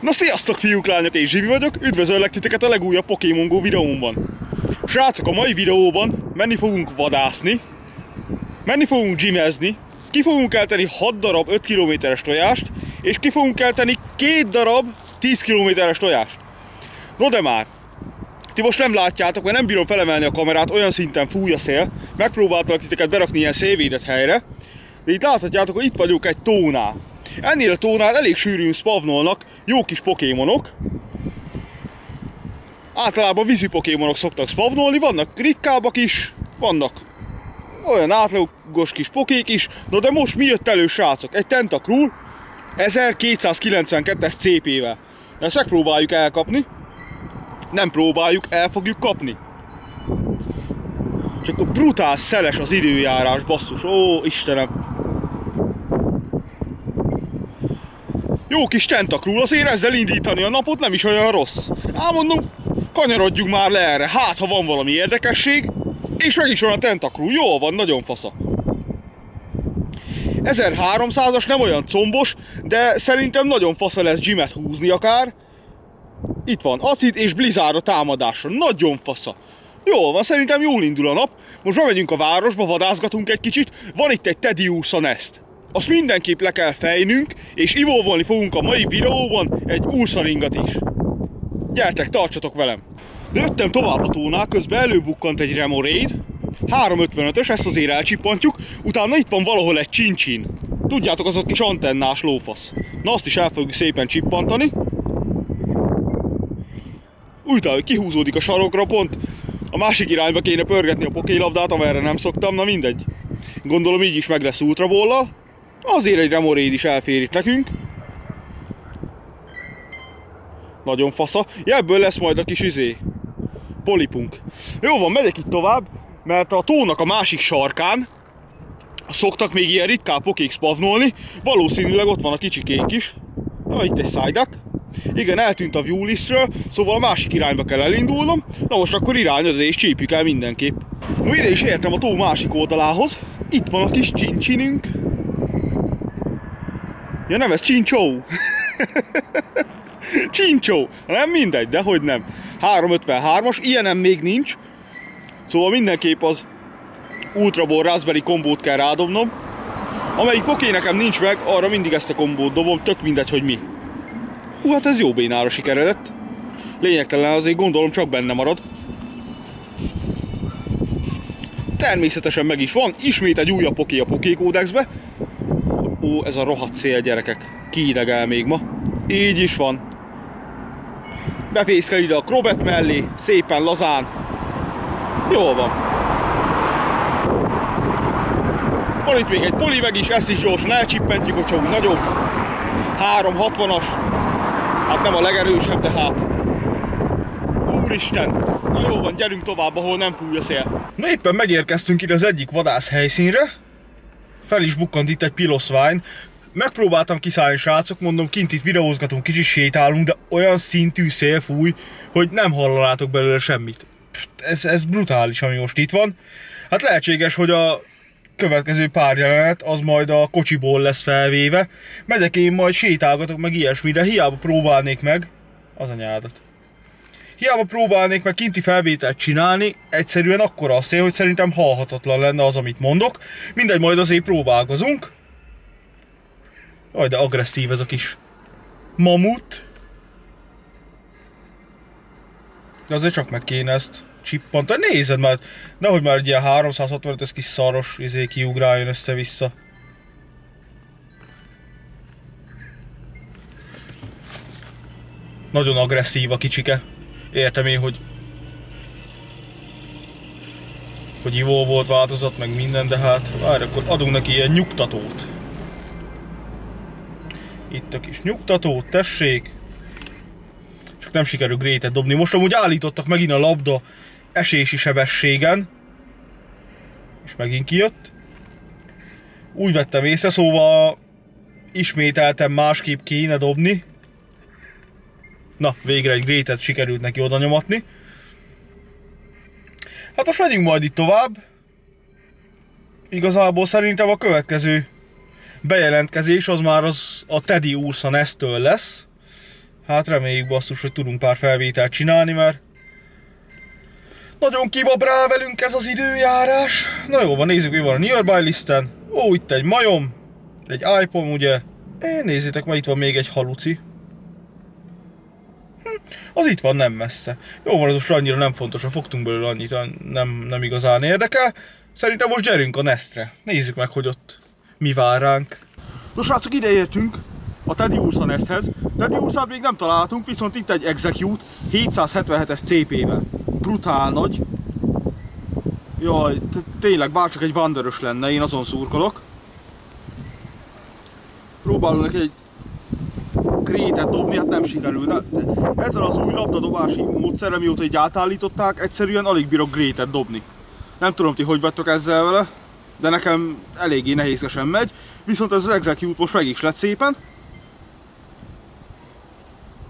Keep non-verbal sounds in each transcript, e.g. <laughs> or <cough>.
Na sziasztok fiúk, lányok, én Zsivi vagyok, üdvözöllek titeket a legújabb Pokémon Go videómban. Srácok, a mai videóban menni fogunk vadászni, menni fogunk gymezni, ki fogunk elteni 6 darab 5 kilométeres tojást, és ki fogunk elteni 2 darab 10 kilométeres tojást. No de már, ti most nem látjátok, mert nem bírom felemelni a kamerát, olyan szinten fúj a szél. Megpróbáltalak titeket berakni ilyen szélvédett helyre, de itt láthatjátok, hogy itt vagyok egy tónál. Ennél a tónál elég sűrűn spavnolnak jó kis pokémonok. Általában vízi pokémonok szoktak spavnolni, vannak ritkábbak is, vannak olyan átlagos kis pokék is, no de most mi jött elő srácok? Egy Tentacruel 1292-es CP-vel. Ezt megpróbáljuk elkapni. Nem próbáljuk, el fogjuk kapni. Csak a brutál szeles az időjárás, basszus. Ó, Istenem. Jó kis tentakról, azért ezzel indítani a napot nem is olyan rossz. Ám mondom, kanyarodjunk már le erre, hát ha van valami érdekesség, és meg is van a tentakról, jó van, nagyon fasza. 1300-as nem olyan combos, de szerintem nagyon fasza lesz gymet húzni akár. Itt van acid és blizzard a támadásra, nagyon fasza. Jó van, szerintem jól indul a nap. Most bemegyünk a városba, vadászgatunk egy kicsit. Van itt egy Teddy Ursa Nest. Azt mindenképp le kell fejnünk, és ivóvolni fogunk a mai videóban egy úrszaringat is. Gyertek, tartsatok velem! Jöttem tovább a tónál, közben előbukkant egy Remoraid, 355-ös, ezt azért elcsippantjuk, utána itt van valahol egy csincsin. Tudjátok, az a kis antennás lófasz. Na azt is el fogjuk szépen csippantani. Hogy kihúzódik a sarokra pont. A másik irányba kéne pörgetni a pokélabdát, amerre nem szoktam, na mindegy. Gondolom így is meg lesz ultrabollal. Azért egy remoréd is elfér itt nekünk. Nagyon fasza. Ja, ebből lesz majd a kis izé. Polipunk. Jó van, megyek itt tovább, mert a tónak a másik sarkán szoktak még ilyen ritká pokék spavnolni. Valószínűleg ott van a kicsikénk is. Ja, itt egy szájdak. Igen, eltűnt a viewlistről, szóval a másik irányba kell elindulnom. Na most akkor irányod és csípjük el mindenképp. Ide is értem a tó másik oldalához. Itt van a kis csincsinünk. Ja nem, ez Csincsó. <laughs> Csincsó. Nem mindegy, de hogy nem. 353-as, ilyenem még nincs. Szóval mindenképp az Ultra Raspberry kombót kell rádobnom. Amelyik poké nekem nincs meg, arra mindig ezt a kombót dobom, tök mindegy, hogy mi. Hú, hát ez jó bénára sikeredett. Lényegtelen azért gondolom csak benne marad. Természetesen meg is van, ismét egy újabb poké a pokékódexbe. Ó, ez a rohadt szél, gyerekek. Kiidegel még ma. Így is van. Befészkel ide a krobet mellé, szépen lazán. Jól van. Van itt még egy poliveg is, ezt is gyorsan elcsippentjük, hogyha úgy nagyobb. 360-as. Hát nem a legerősebb, de hát. Úristen! Na jó van, gyerünk tovább, ahol nem fúj a szél. Na éppen megérkeztünk ide az egyik vadász helyszínre fel is bukkant itt egy piloszvány. Megpróbáltam kiszállni srácok, mondom kint itt videózgatunk, kicsit sétálunk, de olyan szintű szél fúj, hogy nem hallanátok belőle semmit. Ez, ez brutális, ami most itt van. Hát lehetséges, hogy a következő pár jelenet az majd a kocsiból lesz felvéve. Megyek én majd sétálgatok meg ilyesmi, de hiába próbálnék meg az anyádat. Hiába próbálnék meg kinti felvételt csinálni, egyszerűen akkora a szél, hogy szerintem halhatatlan lenne az, amit mondok. Mindegy, majd azért próbálkozunk. Jaj, de agresszív ez a kis mamut. De azért csak meg kéne ezt csippantani. Nézed már, nehogy már egy ilyen 365 ez kis szaros izé kiugráljon össze-vissza. Nagyon agresszív a kicsike. Értem én, hogy hogy ivó volt változat, meg minden, de hát várj, akkor adunk neki ilyen nyugtatót. Itt a kis nyugtatót, tessék. Csak nem sikerül grétet dobni. Most amúgy állítottak megint a labda esési sebességen. És megint kijött. Úgy vettem észre, szóval ismételtem másképp kéne dobni. Na, végre egy grétet sikerült neki oda nyomatni. Hát most megyünk majd itt tovább. Igazából szerintem a következő bejelentkezés az már az a Teddy Ursa Nestől lesz. Hát reméljük basszus, hogy tudunk pár felvételt csinálni, mert nagyon kibab rá velünk ez az időjárás. Na jó van, nézzük, mi van a nearby listen. Ó, itt egy majom, egy iPhone, ugye. Én nézzétek, ma itt van még egy haluci. Az itt van nem messze. Jó van, az most annyira nem fontos, ha fogtunk belőle annyit, nem, nem igazán érdekel. Szerintem most gyerünk a Nestre. Nézzük meg, hogy ott mi vár ránk. Nos, srácok, ide értünk a Teddy Ursa Nesthez. Teddy Ursát még nem találtunk, viszont itt egy Execute 777-es CP-vel. Brutál nagy. Jaj, tényleg bárcsak egy Wanderös lenne, én azon szurkolok. Próbálunk egy grétet dobni, hát nem sikerül. De ezzel az új labdadobási módszerrel, mióta így átállították, egyszerűen alig bírok grétet dobni. Nem tudom ti hogy vettek ezzel vele, de nekem eléggé nehézkesen megy. Viszont ez az Execute most meg is lett szépen.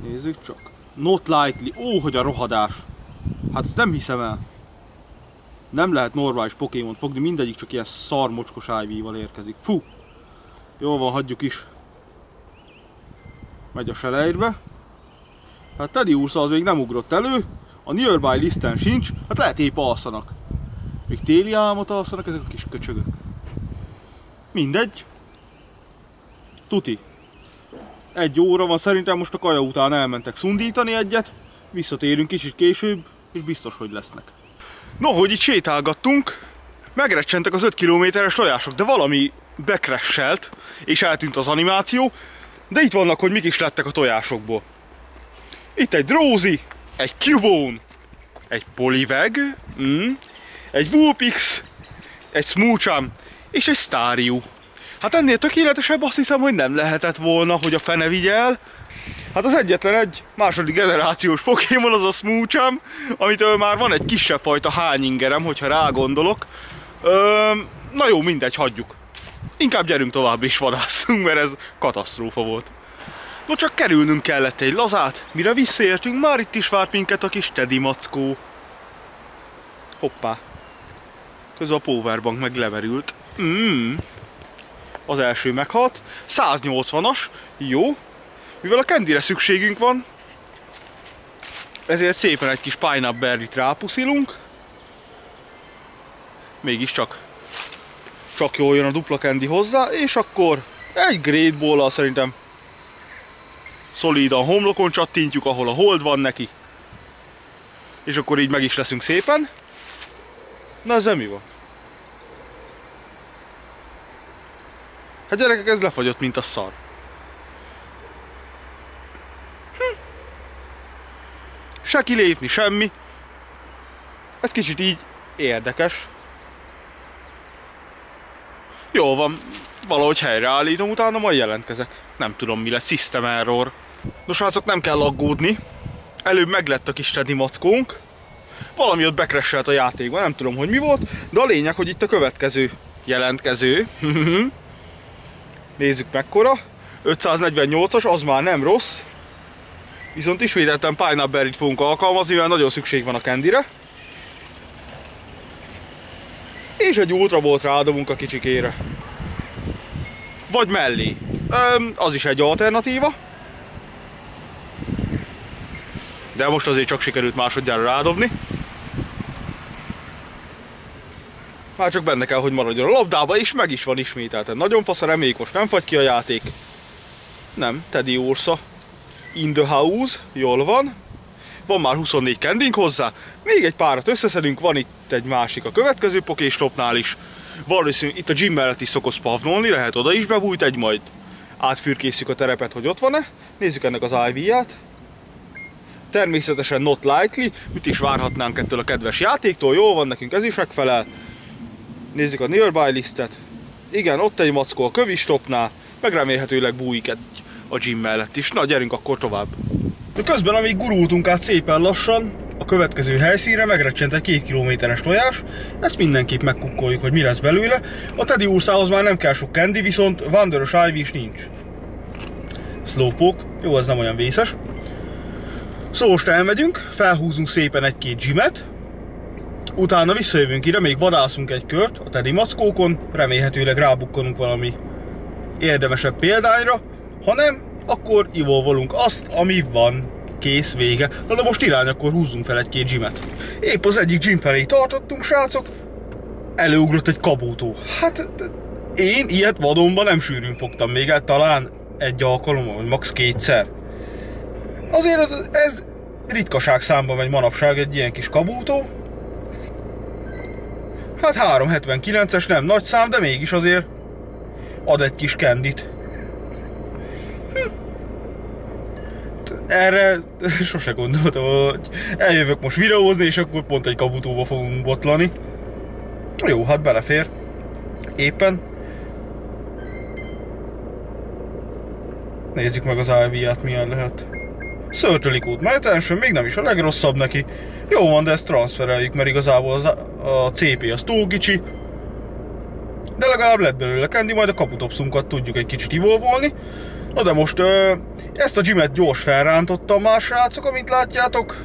Nézzük csak. Not likely. Ó, hogy a rohadás. Hát ezt nem hiszem el. Nem lehet normális Pokémon fogni, mindegyik csak ilyen szarmocskos IV-val érkezik. Fú! Jó van, hagyjuk is. Megy a selejtbe. Hát Teddy Ursa az még nem ugrott elő, a nearby listen sincs, hát lehet épp alszanak. Még téli álmot alszanak ezek a kis köcsögök. Mindegy. Tuti. Egy óra van, szerintem most a kaja után elmentek szundítani egyet, visszatérünk kicsit később, és biztos, hogy lesznek. No, hogy itt sétálgattunk, megrecsentek az 5 kilométeres tojások, de valami bekresselt, és eltűnt az animáció, de itt vannak, hogy mik is lettek a tojásokból. Itt egy Drózi, egy Cubone, egy Poliveg, mm, egy Vulpix, egy Smoocham és egy Stariu. Hát ennél tökéletesebb azt hiszem, hogy nem lehetett volna, hogy a fene vigyel. Hát az egyetlen egy második generációs Pokémon az a Smoocham, amitől már van egy kisebb fajta hányingerem, hogyha rá gondolok. Ö, na jó, mindegy, hagyjuk. Inkább gyerünk tovább is vadászunk, mert ez katasztrófa volt. No csak kerülnünk kellett egy lazát, mire visszaértünk, már itt is várt minket a kis Teddy mackó. Hoppá. Közben a powerbank meg leverült. Mm. Az első meghalt. 180-as. Jó. Mivel a kendire szükségünk van, ezért szépen egy kis pineapple rápuszilunk. Mégiscsak csak jól jön a dupla kendi hozzá, és akkor egy Great ball szerintem szolidan homlokon csattintjuk, ahol a hold van neki. És akkor így meg is leszünk szépen. Na ez mi van? Hát gyerekek, ez lefagyott, mint a szar. Hm. Se kilépni, semmi. Ez kicsit így érdekes. Jó van, valahogy helyreállítom, utána majd jelentkezek. Nem tudom mi lesz, system error. Nos srácok, nem kell aggódni. Előbb meglett a kis Teddy mackónk. Valami ott bekresselt a játékban, nem tudom, hogy mi volt, de a lényeg, hogy itt a következő jelentkező. <laughs> Nézzük mekkora. 548-as, az már nem rossz. Viszont ismételten Pineapple-it fogunk alkalmazni, mert nagyon szükség van a kendire. És egy Ultra Bolt ráadunk a kicsikére. Vagy mellé. Öm, az is egy alternatíva. De most azért csak sikerült másodjára rádobni. Már csak benne kell, hogy maradjon a labdába, és meg is van ismételten. Nagyon fasz a remék, most nem fagy ki a játék. Nem, Teddy Ursa. In the house, jól van. Van már 24 kending hozzá. Még egy párat összeszedünk, van itt egy másik a következő pokéstopnál is. Valószínűleg itt a gym mellett is szokott spavnolni, lehet oda is bebújt egy, majd átfürkészjük a terepet, hogy ott van-e. Nézzük ennek az IV-ját. Természetesen not likely, mit is várhatnánk ettől a kedves játéktól, jó van, nekünk ez is megfelel. Nézzük a nearby listet. Igen, ott egy mackó a kövistopnál, meg remélhetőleg bújik egy a gym mellett is. Na, gyerünk akkor tovább. De közben, amíg gurultunk át szépen lassan, a következő helyszínre megrecsent egy két kilométeres tojás, ezt mindenképp megkukkoljuk, hogy mi lesz belőle. A Teddy úrszához már nem kell sok candy, viszont Wanderers Ivy is nincs. Slowpoke, jó, ez nem olyan vészes. Szóval most elmegyünk, felhúzunk szépen egy-két gymet, Utána visszajövünk ide, még vadászunk egy kört a Teddy mackókon, remélhetőleg rábukkanunk valami érdemesebb példányra. Ha nem, akkor ivolvolunk azt, ami van. Kész, vége. Na de most irány, akkor húzzunk fel egy-két gymet. Épp az egyik gym felé tartottunk, srácok, előugrott egy kabótó. Hát én ilyet vadonban nem sűrűn fogtam még el, talán egy alkalommal, vagy max. kétszer. Azért ez ritkaság számban megy manapság egy ilyen kis kabótó. Hát 379-es nem nagy szám, de mégis azért ad egy kis kendit. Erre sose gondoltam, hogy eljövök most videózni, és akkor pont egy kabutóba fogunk botlani. Jó, hát belefér. Éppen. Nézzük meg az IV-ját, milyen lehet. Szörtölik út Mertensen, még nem is a legrosszabb neki. Jó van, de ezt transfereljük, mert igazából az, a CP az túl kicsi. De legalább lett belőle kendi, majd a kaputopszunkat tudjuk egy kicsit ivolvolni. Na de most ezt a gymet gyors felrántottam már srácok, amit látjátok.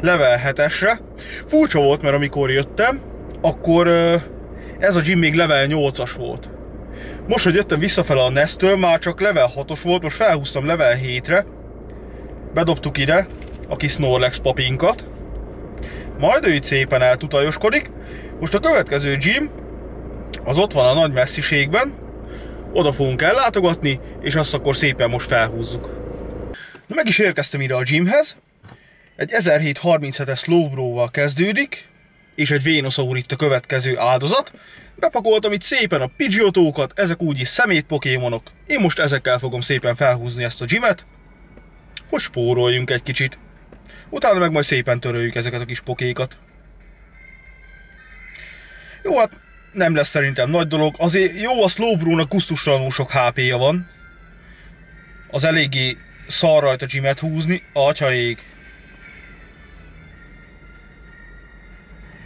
Level 7-esre. Furcsa volt, mert amikor jöttem, akkor ez a gym még level 8-as volt. Most, hogy jöttem visszafele a Nestől, már csak level 6-os volt, most felhúztam level 7-re. Bedobtuk ide a kis Snorlax papinkat. Majd ő itt szépen eltutajoskodik. Most a következő gym, az ott van a nagy messziségben. Oda fogunk ellátogatni, és azt akkor szépen most felhúzzuk. Na, meg is érkeztem ide a gymhez. Egy 1737-es Slowbro-val kezdődik, és egy Venusaur itt a következő áldozat. Bepakoltam itt szépen a Pidgeotókat, ezek úgyis szemét pokémonok. Én most ezekkel fogom szépen felhúzni ezt a gymet, hogy spóroljunk egy kicsit. Utána meg majd szépen töröljük ezeket a kis pokékat. Jó, hát nem lesz szerintem nagy dolog. Azért jó a Slowbro-nak kusztustalanul sok HP-ja van. Az eléggé szar rajta gymet húzni, atyaég.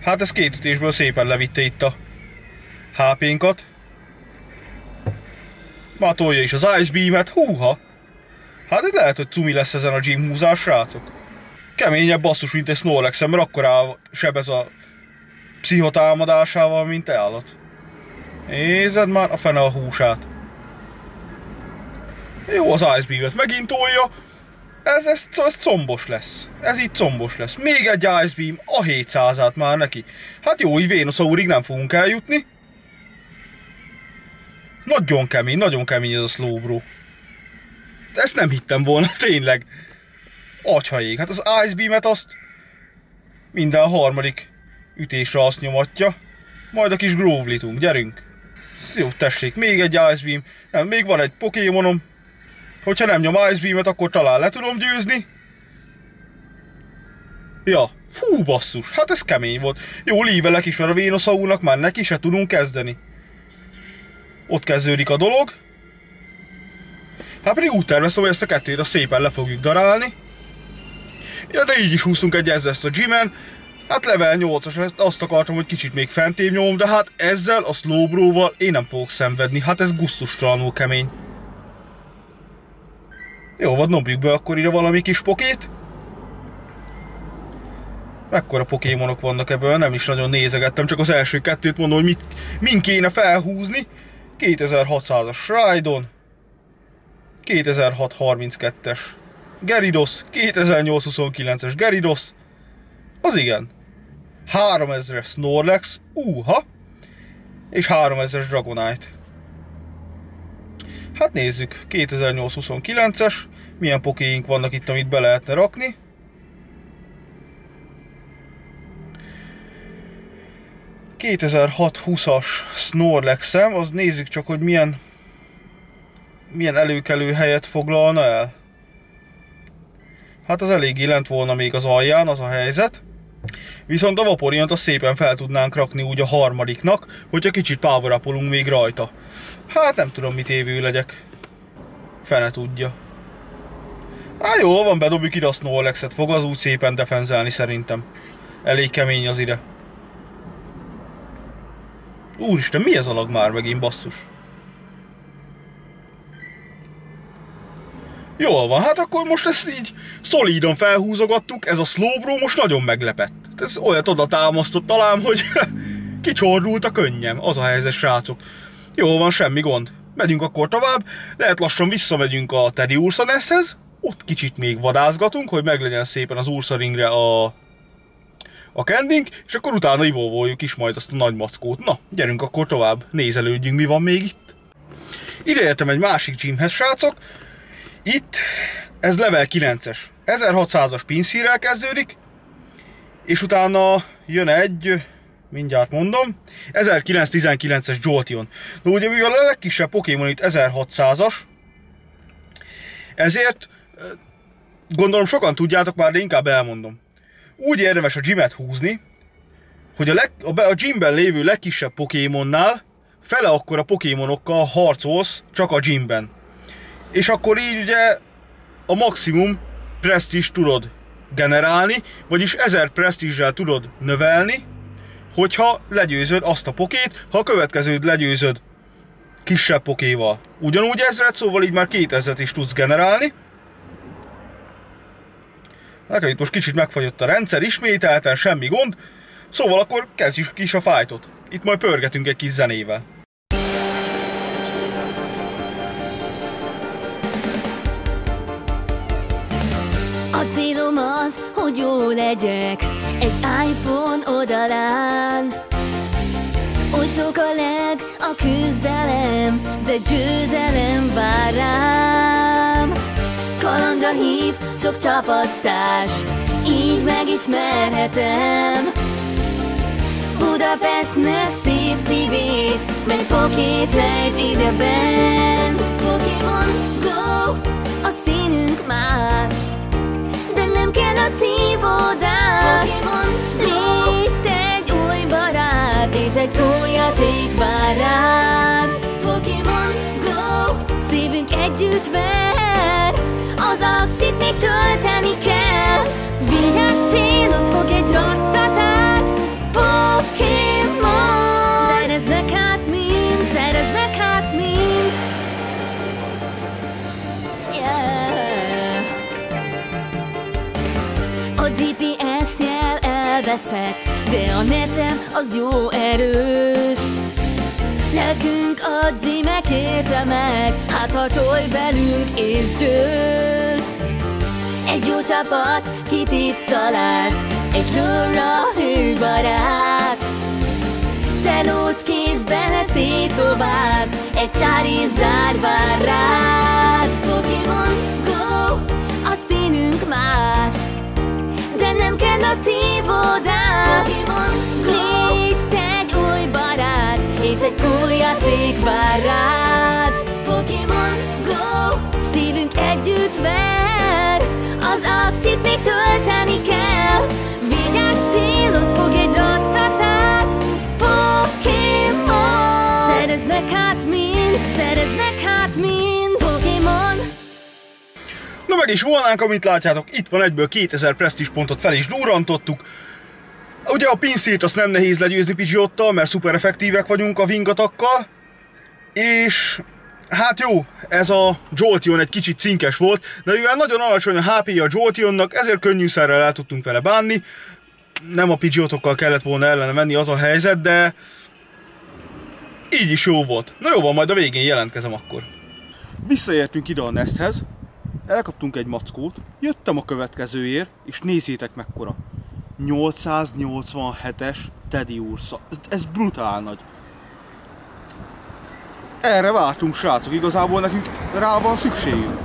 Hát ez két ütésből szépen levitte itt a HP-nkat. Már is az Ice Beam-et, húha! Hát itt lehet, hogy cumi lesz ezen a gym húzás, srácok. Keményebb basszus, mint egy snorlax mert akkor áll sebez a pszichotámadásával, mint állat. Nézed már a fene a húsát. Jó, az Ice Beam-et megint tolja, ez, ez, ez combos lesz. Ez itt combos lesz. Még egy Ice Beam, a 700-át már neki. Hát jó, így Vénuszaurig nem fogunk eljutni. Nagyon kemény, nagyon kemény ez a Slowbro. Ezt nem hittem volna, <laughs> tényleg. Agyhaék. Hát az Ice Beam-et azt minden harmadik ütésre azt nyomatja. Majd a kis Grovelitunk, gyerünk. Jó, tessék, még egy Ice Beam. Nem, még van egy Pokémonom. Hogyha nem nyom Ice Beam-et, akkor talán le tudom győzni. Ja, fú basszus, hát ez kemény volt. Jó, lívelek is, mert a Venusaurnak már neki se tudunk kezdeni. Ott kezdődik a dolog. Hát pedig úgy terveztem, hogy ezt a kettőt a szépen le fogjuk darálni. Ja, de így is húztunk egy ezzel a gymen. Hát level 8-as, azt akartam, hogy kicsit még fentébb nyomom, de hát ezzel a slowbro-val én nem fogok szenvedni. Hát ez gusztustalanul kemény. Jó, vad nobjuk be akkor ide valami kis pokét. Mekkora pokémonok vannak ebből, nem is nagyon nézegettem, csak az első kettőt mondom, hogy mit, min kéne felhúzni. 2600-as Rhydon, 2632-es Geridos, 2829-es Geridos, az igen, 3000-es Snorlax, úha, és 3000-es Dragonite. Hát nézzük, 2829-es, milyen pokéink vannak itt, amit be lehetne rakni. ...2006-20-as Snorlax-em, az nézzük csak, hogy milyen milyen előkelő helyet foglalna el. Hát az eléggé lent volna még az alján, az a helyzet. Viszont a Vaporient azt szépen fel tudnánk rakni úgy a harmadiknak, hogyha kicsit power még rajta. Hát nem tudom mit évő legyek. Fene tudja. Hát jó, van, bedobjuk ide a Snorlax-et, fog az úgy szépen defenzelni szerintem. Elég kemény az ide. Úristen, mi ez a lag már megint basszus? Jól van, hát akkor most ezt így szolídan felhúzogattuk, ez a Slowbro most nagyon meglepett. Ez olyat oda támasztott talán, hogy <laughs> kicsordult a könnyem, az a helyzet srácok. Jól van, semmi gond. megyünk akkor tovább, lehet lassan visszamegyünk a Teddy Ursa Nesthez, ott kicsit még vadázgatunk, hogy meglegyen szépen az Ursa Ringre a, a kending, és akkor utána ivolvoljuk is majd azt a nagy mackót. Na, gyerünk akkor tovább, nézelődjünk, mi van még itt. Ide értem egy másik gymhez, srácok. Itt ez level 9-es. 1600-as pinszírrel kezdődik, és utána jön egy, mindjárt mondom, 1919-es Jolteon. Na ugye mivel a legkisebb Pokémon itt 1600-as, ezért gondolom sokan tudjátok már, de inkább elmondom. Úgy érdemes a gymet húzni, hogy a, leg, a, a gymben lévő legkisebb Pokémonnál fele akkor a Pokémonokkal harcolsz csak a gymben. És akkor így ugye a maximum presztis tudod generálni, vagyis 1000 presztízsel tudod növelni, hogyha legyőzöd azt a pokét, ha a következőd legyőzöd kisebb pokéval. Ugyanúgy ezret, szóval így már 2000 is tudsz generálni. Nekem itt most kicsit megfagyott a rendszer, ismételten, semmi gond. Szóval akkor kezdjük is a fájtot. Itt majd pörgetünk egy kis zenével. A célom az, hogy jó legyek egy iPhone oldalán. Oly sok a leg, a küzdelem, de győzelem vár rám. Kalandra hív sok csapattárs, így megismerhetem. Budapestnek szép szívét, mely pokét rejt ideben Pokémon Go, a színünk más kell a cívódás. Légy egy új barát És egy kólyaték vár rád Pokémon Go Szívünk együtt ver. Az aksit még tölteni kell. Vigyázz célhoz fog egy rattatát elveszett, de a netem az jó erős. Lelkünk a gyímek érte meg, harcolj velünk és győz. Egy jó csapat, kit itt találsz, egy lóra hőbarát. Telót kézben tétoválsz, egy csári zár vár rád. Pokémon Go, a színünk más kell a cívódás. Légy te egy új barát És egy cool játék vár rád. Pokémon Go Szívünk együtt ver. Az aksit még tölteni kell. Vigyázz célhoz fog egy rattatát meg is volnánk, amit látjátok, itt van egyből 2000 presztis pontot fel is durrantottuk. Ugye a pincét azt nem nehéz legyőzni Pidgeottal, mert szuper effektívek vagyunk a vingatakkal. És hát jó, ez a Jolteon egy kicsit cinkes volt, de mivel nagyon alacsony a hp a Jolteonnak, ezért könnyűszerrel el tudtunk vele bánni. Nem a Pidgeotokkal kellett volna ellene menni az a helyzet, de így is jó volt. Na jó van, majd a végén jelentkezem akkor. Visszaértünk ide a Nesthez, elkaptunk egy mackót, jöttem a következőért, és nézzétek mekkora. 887-es Teddy Ursa. Ez brutál nagy. Erre vártunk, srácok, igazából nekünk rá van szükségünk.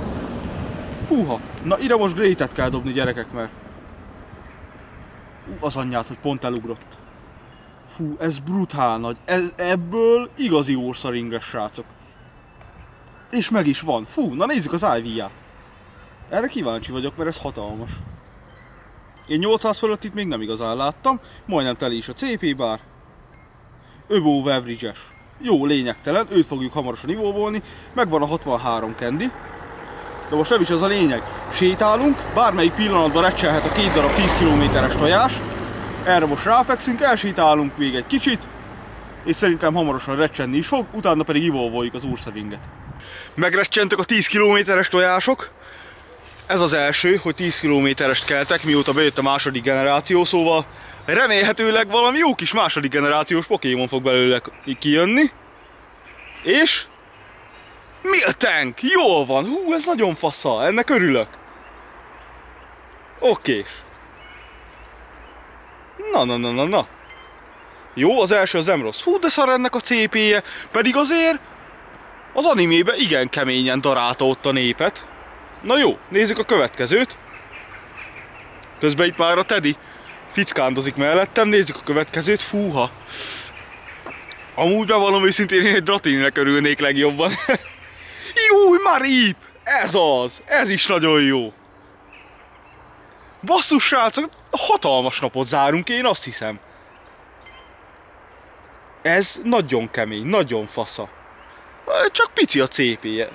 Fúha, na ide most grétet kell dobni gyerekek, mert... Az anyját, hogy pont elugrott. Fú, ez brutál nagy. Ez, ebből igazi Ursa ringres, srácok. És meg is van. Fú, na nézzük az IV-ját. Erre kíváncsi vagyok, mert ez hatalmas. Én 800 fölött itt még nem igazán láttam, majdnem teli is a CP bár. Öbó beverage Jó, lényegtelen, őt fogjuk hamarosan ivóvolni, megvan a 63 kendi. De most nem is ez a lényeg. Sétálunk, bármelyik pillanatban recselhet a két darab 10 kilométeres tojás. Erre most ráfekszünk, elsétálunk még egy kicsit, és szerintem hamarosan recsenni is fog, utána pedig ivóvoljuk az úrszevinget. Megrecsentek a 10 kilométeres tojások, ez az első, hogy 10 kilométerest keltek, mióta bejött a második generáció, szóval remélhetőleg valami jó kis második generációs Pokémon fog belőle kijönni. És Miltank! Jól van! Hú, ez nagyon fasza! Ennek örülök! Oké. Na, na, na, na, na. Jó, az első az nem rossz. Hú, de szar ennek a CP-je. Pedig azért az animébe igen keményen darálta ott a népet. Na jó, nézzük a következőt. Közben itt már a Teddy fickándozik mellettem, nézzük a következőt. Fúha. Amúgy bevallom őszintén, én egy Dratininek örülnék legjobban. <laughs> Jó, már íp! Ez az! Ez is nagyon jó! Basszus srácok, hatalmas napot zárunk, én azt hiszem. Ez nagyon kemény, nagyon fasza. Csak pici a CP-je.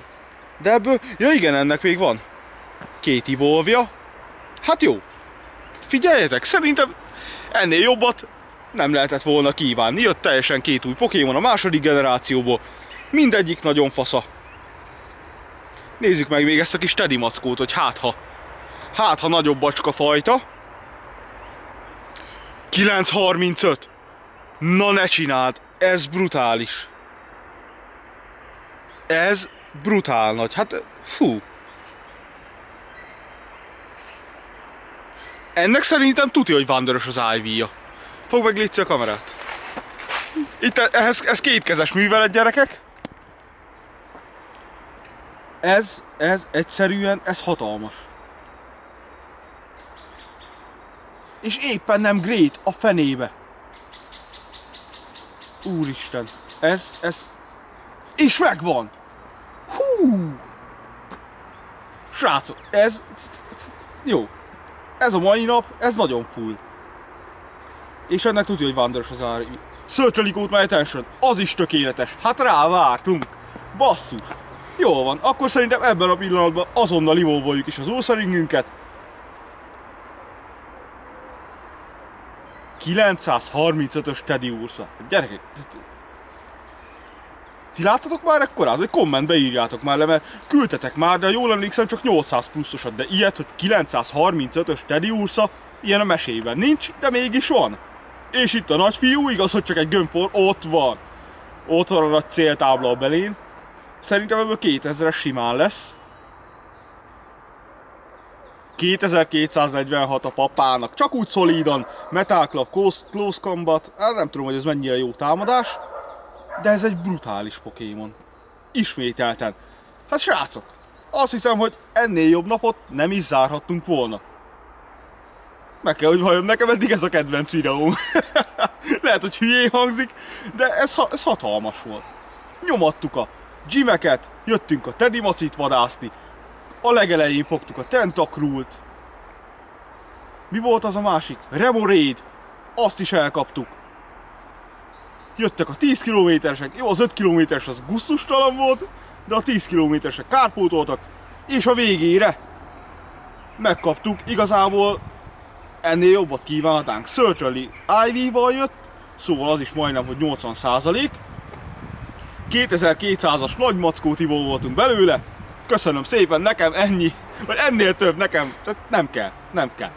De ebből, ja igen, ennek még van. Két evolve Hát jó. Figyeljetek, szerintem ennél jobbat nem lehetett volna kívánni. Jött teljesen két új Pokémon a második generációból. Mindegyik nagyon fasza. Nézzük meg még ezt a kis Teddy mackót, hogy hát ha. Hát ha nagyobb bacska fajta. 935. Na ne csináld, ez brutális. Ez brutál nagy, hát fú. Ennek szerintem tudja, hogy Wanderos az ivy -ja. Fog meg a kamerát. Itt ehhez, ez kétkezes művelet gyerekek. Ez, ez egyszerűen, ez hatalmas. És éppen nem great a fenébe. Úristen, ez, ez... És megvan! Hú! Srácok, ez... Jó. Ez a mai nap, ez nagyon full. És ennek tudja, hogy Wanderers az ár. Search út my attention. Az is tökéletes. Hát rá vártunk. Basszus. Jó van, akkor szerintem ebben a pillanatban azonnal ivóvoljuk is az úszaringünket. 935-ös Teddy Ursa. Gyerekek, ti láttatok már ekkorát? Vagy kommentbe írjátok már le, mert küldtetek már, de jól emlékszem csak 800 pluszosat, de ilyet, hogy 935-ös Teddy Ursa, ilyen a mesében nincs, de mégis van. És itt a nagyfiú, igaz, hogy csak egy gömbfor, ott van. Ott van a nagy céltábla a belén. Szerintem ebből 2000-es simán lesz. 2246 a papának, csak úgy szolidan, Metal Club, Close, close Combat, hát nem tudom, hogy ez mennyire jó támadás, de ez egy brutális Pokémon. Ismételten. Hát srácok, azt hiszem, hogy ennél jobb napot nem is zárhattunk volna. Meg kell, hogy vajon nekem eddig ez a kedvenc videóm. <laughs> Lehet, hogy hülyén hangzik, de ez, ez hatalmas volt. Nyomattuk a gymeket, jöttünk a Teddy Macit vadászni, a legelején fogtuk a Tentakrult. Mi volt az a másik? Remoraid. Azt is elkaptuk. Jöttek a 10 kilométeresek, jó az 5 kilométeres az gusztustalan volt, de a 10 kilométeresek kárpótoltak, és a végére megkaptuk igazából ennél jobbat kívánhatánk. Certainly Ivy-val jött, szóval az is majdnem, hogy 80 százalék. 2200-as nagy mackót voltunk belőle, köszönöm szépen, nekem ennyi, vagy ennél több nekem, tehát nem kell, nem kell.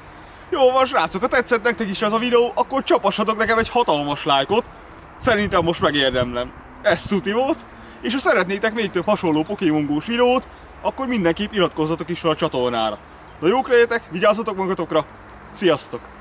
Jó van srácok, ha tetszett nektek is ez a videó, akkor csapassatok nekem egy hatalmas lájkot, szerintem most megérdemlem. Ez tuti volt, és ha szeretnétek még több hasonló Pokémon videót, akkor mindenképp iratkozzatok is fel a csatornára. Na jók legyetek, vigyázzatok magatokra, sziasztok!